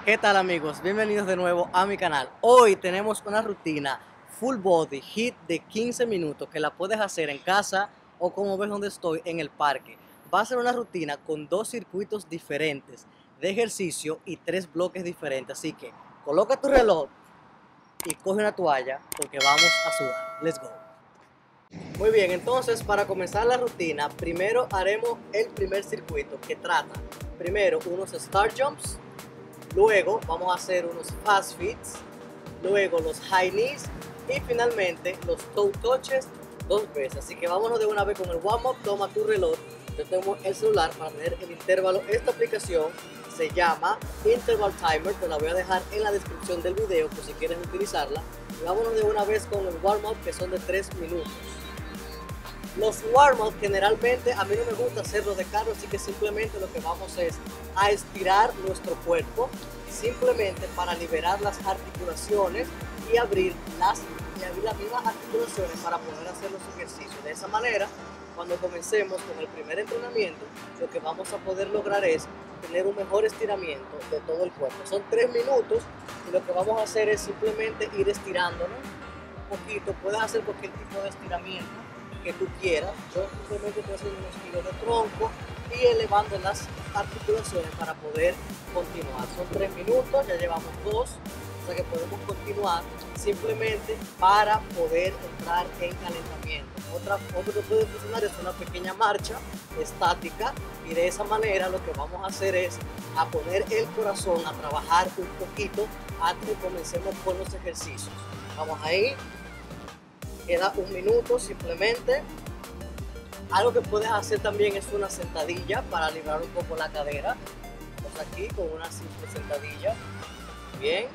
¿Qué tal amigos? Bienvenidos de nuevo a mi canal. Hoy tenemos una rutina full body hit de 15 minutos que la puedes hacer en casa o como ves donde estoy en el parque. Va a ser una rutina con dos circuitos diferentes de ejercicio y tres bloques diferentes. Así que coloca tu reloj y coge una toalla porque vamos a sudar. Let's go. Muy bien, entonces para comenzar la rutina, primero haremos el primer circuito que trata primero unos start jumps, luego vamos a hacer unos fast fits, luego los high knees y finalmente los toe touches dos veces. Así que vámonos de una vez con el warm up, toma tu reloj, yo tengo el celular para tener el intervalo. Esta aplicación se llama Interval Timer, te la voy a dejar en la descripción del video por si quieres utilizarla. Y vámonos de una vez con el warm up que son de 3 minutos. Los warm-up generalmente a mí no me gusta hacerlo de carro, así que simplemente lo que vamos es a estirar nuestro cuerpo simplemente para liberar las articulaciones y abrir las, y abrir las mismas articulaciones para poder hacer los ejercicios. De esa manera, cuando comencemos con el primer entrenamiento, lo que vamos a poder lograr es tener un mejor estiramiento de todo el cuerpo. Son tres minutos y lo que vamos a hacer es simplemente ir estirándonos un poquito. Puedes hacer cualquier tipo de estiramiento que tú quieras. Yo simplemente estoy haciendo unos giros de tronco y elevando las articulaciones para poder continuar. Son tres minutos, ya llevamos dos, o sea que podemos continuar simplemente para poder entrar en calentamiento. Otra, otro que puede funcionar es una pequeña marcha estática y de esa manera lo que vamos a hacer es a poner el corazón a trabajar un poquito antes de comencemos con los ejercicios. Vamos ahí, queda un minuto simplemente. Algo que puedes hacer también es una sentadilla para liberar un poco la cadera. Vamos aquí con una simple sentadilla. Bien.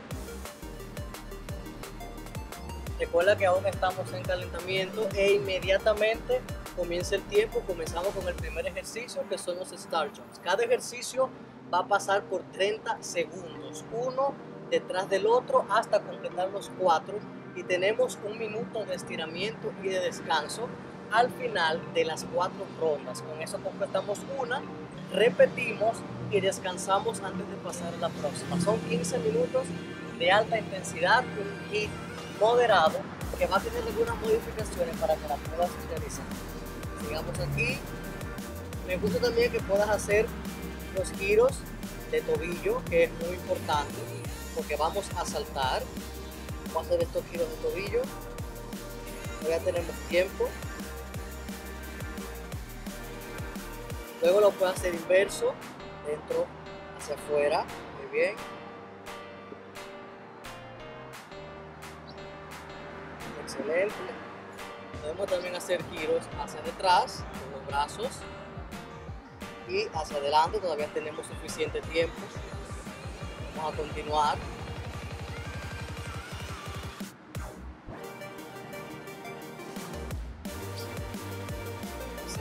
Recuerda que aún estamos en calentamiento e inmediatamente comienza el tiempo. Comenzamos con el primer ejercicio que son los Star Jumps. Cada ejercicio va a pasar por 30 segundos, uno detrás del otro hasta completar los cuatro y tenemos un minuto de estiramiento y de descanso al final de las cuatro rondas. Con eso completamos una, repetimos y descansamos antes de pasar a la próxima. Son 15 minutos de alta intensidad, un hit moderado que va a tener algunas modificaciones para que la puedas realizar. Sigamos aquí. Me gusta también que puedas hacer los giros de tobillo, que es muy importante, porque vamos a saltar Vamos a hacer estos giros de tobillo. ya tenemos tiempo. Luego lo puedo hacer inverso, dentro hacia afuera. Muy bien. Excelente. Podemos también hacer giros hacia detrás con los brazos y hacia adelante. Todavía tenemos suficiente tiempo. Vamos a continuar.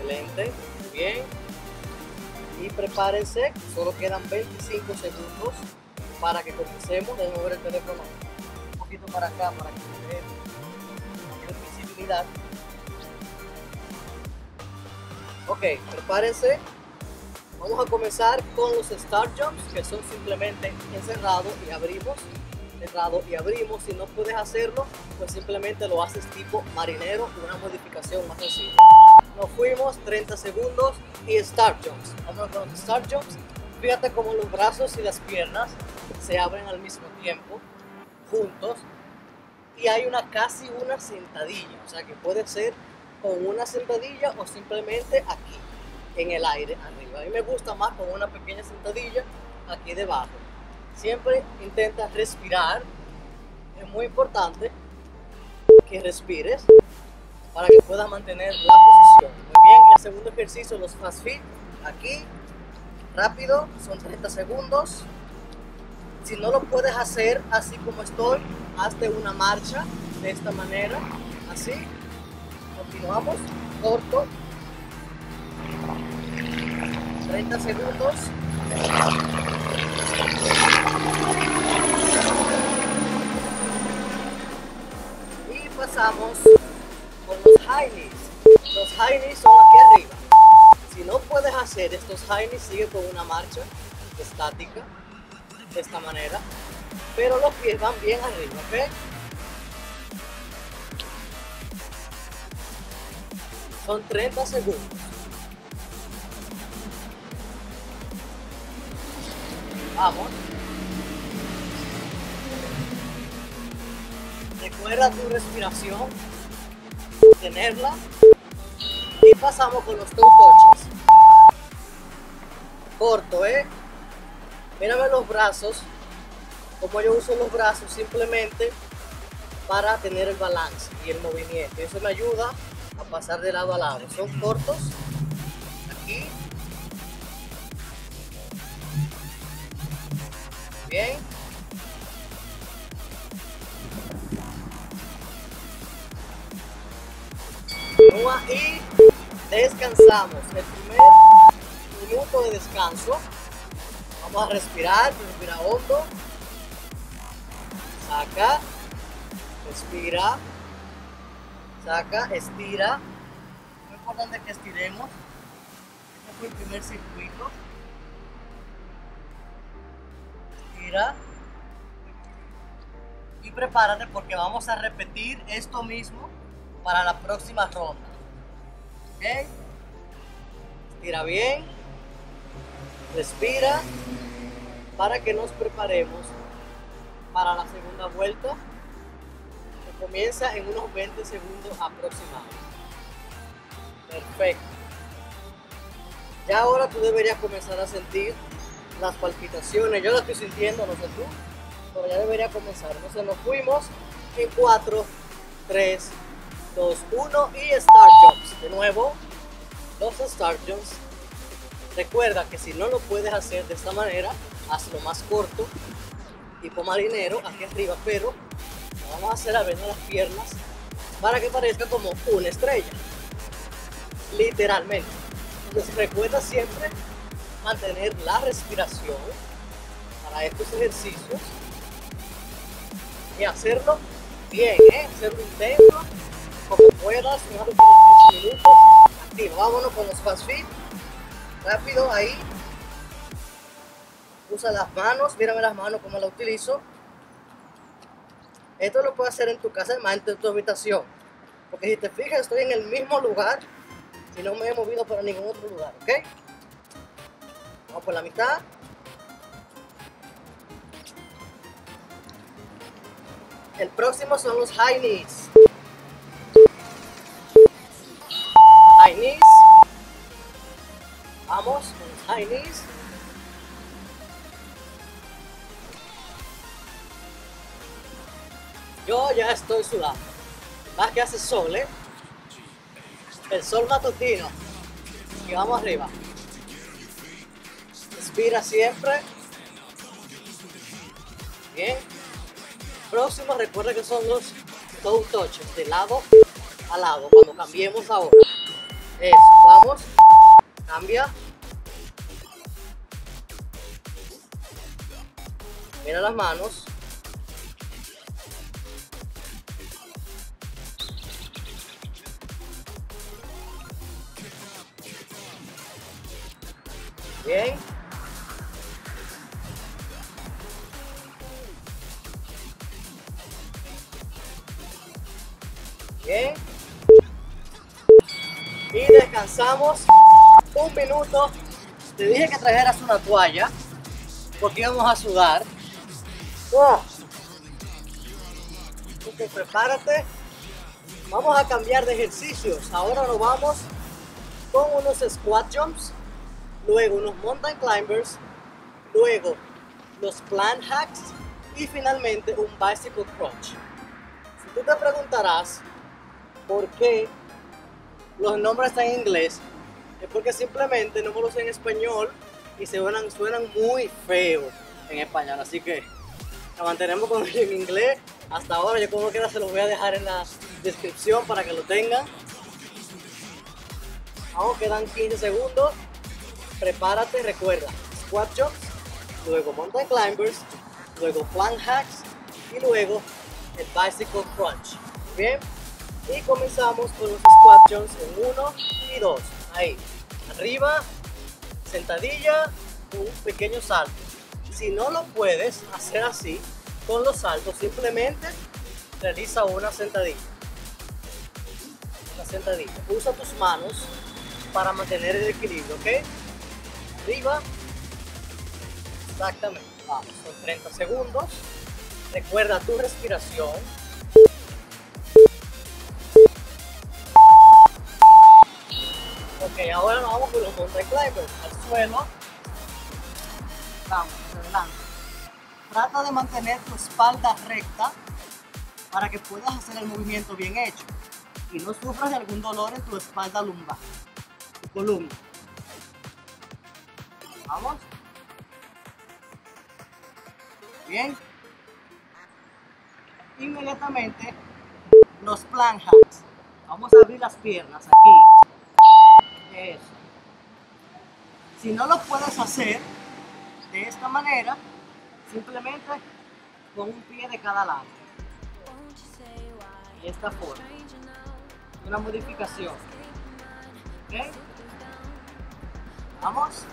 Excelente, muy bien. Y prepárense, solo quedan 25 segundos para que comencemos. Déjenme ver el teléfono un poquito para acá para que se vea visibilidad. Ok, prepárense. Vamos a comenzar con los start jumps, que son simplemente encerrado y abrimos, cerrado y abrimos. Si no puedes hacerlo, pues simplemente lo haces tipo marinero, una modificación más sencilla nos fuimos 30 segundos y start jumps. Vamos con los start jumps. Fíjate cómo los brazos y las piernas se abren al mismo tiempo, juntos. Y hay una casi una sentadilla, o sea que puede ser con una sentadilla o simplemente aquí, en el aire arriba. A mí me gusta más con una pequeña sentadilla aquí debajo. Siempre intenta respirar. Es muy importante que respires para que puedas mantener la posición. Muy bien, el segundo ejercicio, los fast fit, aquí, rápido, son 30 segundos. Si no lo puedes hacer así como estoy, hazte una marcha de esta manera, así. Continuamos, corto. 30 segundos. Y pasamos con los high knees. Knees son aquí arriba. Si no puedes hacer estos knees, sigue con una marcha estática. de esta manera, pero los pies van bien arriba, ¿ok? Son 30 segundos. Vamos. Recuerda tu respiración, tenerla pasamos con los toe touches. Corto, ¿eh? Mírame los brazos, como yo uso los brazos simplemente para tener el balance y el movimiento. Eso me ayuda a pasar de lado a lado. Son cortos, aquí. Bien. Y descansamos. El primer minuto de descanso. Vamos a respirar, respira hondo. Saca, respira, saca, estira. Muy importante que estiremos. Este fue el primer circuito. Estira. Y prepárate porque vamos a repetir esto mismo para la próxima ronda. ¿Ok? Estira bien. Respira para que nos preparemos para la segunda vuelta que comienza en unos 20 segundos aproximadamente. Perfecto. Ya ahora tú deberías comenzar a sentir las palpitaciones. Yo las estoy sintiendo, no sé tú, pero ya debería comenzar. Entonces nos fuimos en 4, 3, 2, 1 y Start Jumps. De nuevo, los Start Jumps. Recuerda que si no lo puedes hacer de esta manera, hazlo más corto, tipo marinero, aquí arriba, pero vamos a hacer a ver las piernas para que parezca como una estrella. Literalmente. Entonces recuerda siempre mantener la respiración para estos ejercicios y hacerlo bien, ¿eh? hacerlo intenso, como puedas, unos 15 minutos. Activo, vámonos con los fast feet. Rápido ahí, usa las manos, mírame las manos como la utilizo. Esto lo puedes hacer en tu casa, además en tu habitación. Porque si te fijas, estoy en el mismo lugar y no me he movido para ningún otro lugar, ¿ok? Vamos por la mitad. El próximo son los high knees. High. Vamos con los high knees. Yo ya estoy sudando. Más que hace sol, ¿eh? El sol matutino. Y vamos arriba. Respira siempre. Bien. Próximo, recuerda que son los toe touches, de lado a lado, cuando cambiemos ahora. Eso, vamos. Cambia. Mira las manos. Bien. Bien. Descansamos un minuto. Te dije que trajeras una toalla porque íbamos a sudar. Oh. Prepárate. Vamos a cambiar de ejercicios. Ahora nos vamos con unos squat jumps luego unos mountain climbers, luego los plant hacks y finalmente un bicycle crunch. Si tú te preguntarás por qué los nombres están en inglés, es porque simplemente no me sé en español y se suenan, suenan muy feos en español. Así que la mantenemos con en inglés. Hasta ahora yo como quiera se los voy a dejar en la descripción para que lo tengan. Aún quedan 15 segundos prepárate, recuerda, squat jumps, luego mountain climbers, luego plank hacks y luego el bicycle crunch. Bien, y comenzamos con los squat jumps en 1 y 2. Ahí, arriba, sentadilla, un pequeño salto. Si no lo puedes hacer así, con los saltos, simplemente realiza una sentadilla. Una sentadilla. Usa tus manos para mantener el equilibrio, ¿ok? Arriba. Exactamente. Vamos, son 30 segundos. Recuerda tu respiración. Ok, ahora nos vamos con los climbers. Al suelo. Vamos, adelante. Trata de mantener tu espalda recta para que puedas hacer el movimiento bien hecho y no sufras de algún dolor en tu espalda lumbar, tu columna. Vamos. Bien. Inmediatamente los plank hacks. Vamos a abrir las piernas aquí. Eso. Si no lo puedes hacer de esta manera, simplemente con un pie de cada lado. Y esta forma. Una modificación. ¿Ok? Vamos.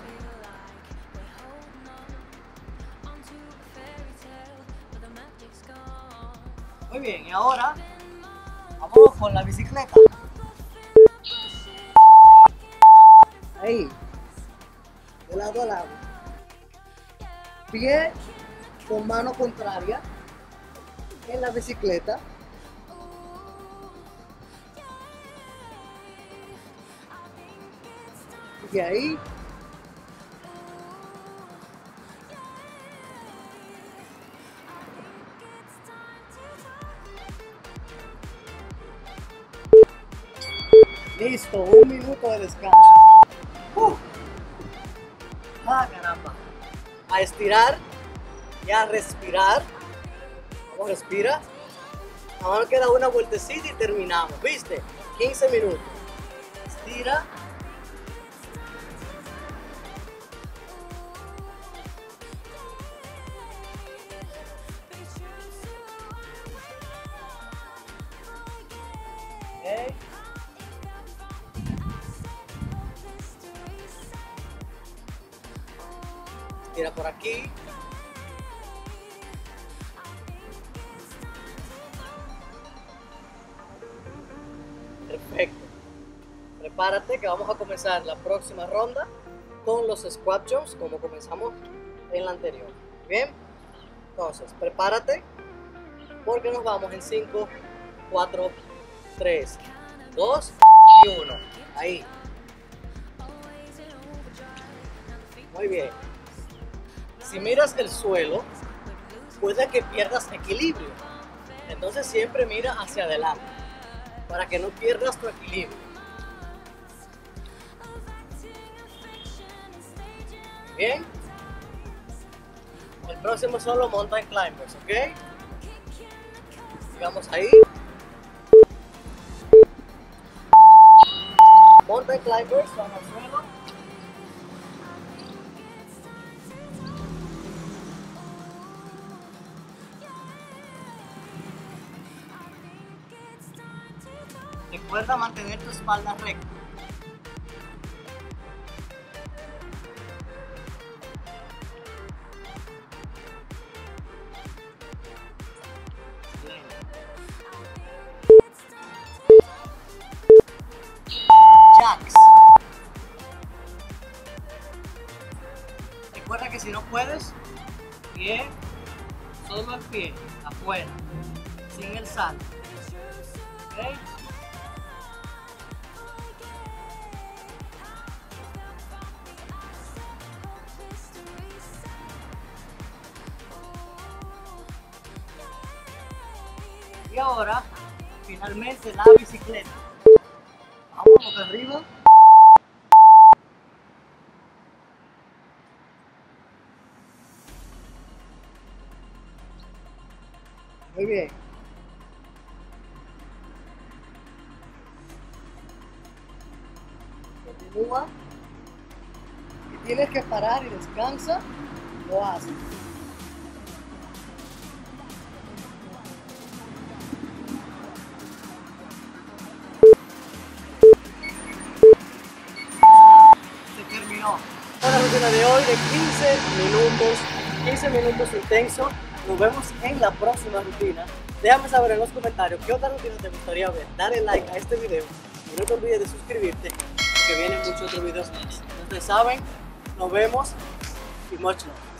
Muy bien, y ahora vamos con la bicicleta. Ahí, de lado a lado. Pie con mano contraria en la bicicleta. Y ahí Listo, un minuto de descanso. Uh. Ah. A estirar y a respirar. Vamos, respira. Ahora queda una vueltecita y terminamos. ¿Viste? 15 minutos. Estira. Tira por aquí. Perfecto. Prepárate que vamos a comenzar la próxima ronda con los squat jumps como comenzamos en la anterior. Bien. Entonces, prepárate porque nos vamos en 5, 4, 3, 2 y 1. Ahí. Muy bien. Si miras el suelo, puede que pierdas equilibrio. Entonces siempre mira hacia adelante para que no pierdas tu equilibrio. Bien. El próximo son los mountain climbers, ¿ok? Sigamos ahí. Mountain climbers, vamos al suelo. Recuerda mantener tu espalda recta. Recuerda que si no puedes, pie, solo el pie, afuera, sin el salto. ¿Ok? Finalmente la bicicleta. Vamos arriba. Muy bien. Continúa. Si tienes que parar y descansa, lo haces. De hoy de 15 minutos 15 minutos intensos. Nos vemos en la próxima rutina. Déjame saber en los comentarios qué otra rutina te gustaría ver. Dale like a este video y no te olvides de suscribirte porque vienen muchos otros videos más. Ustedes saben, nos vemos y much love.